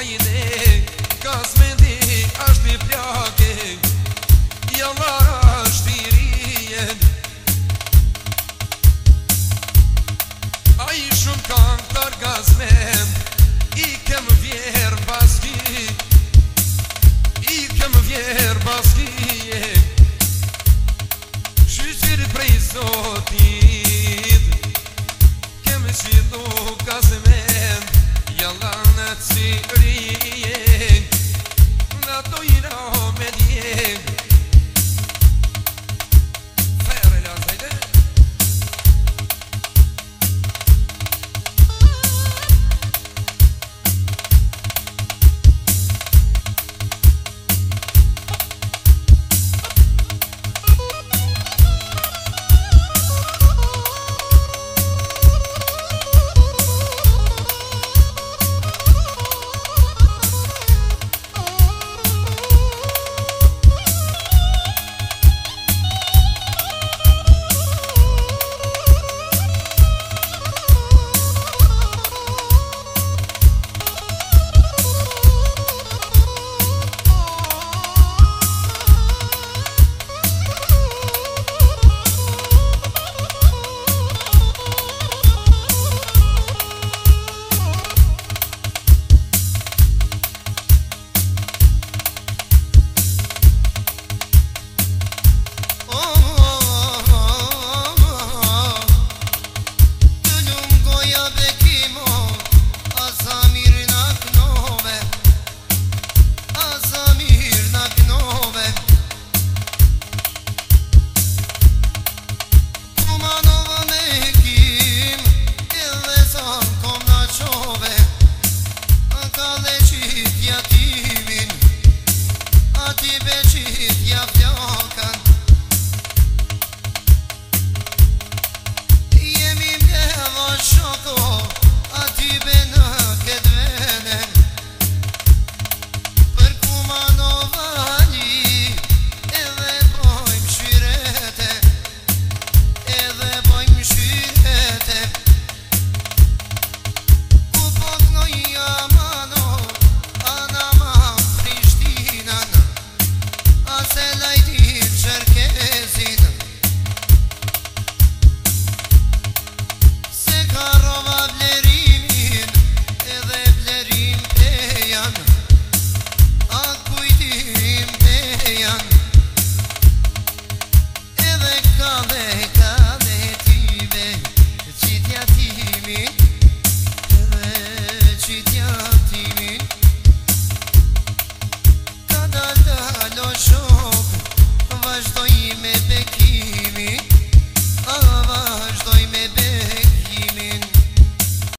hajde Kas me di është një plake Jalla është i rijen A i shumë kanë të argazme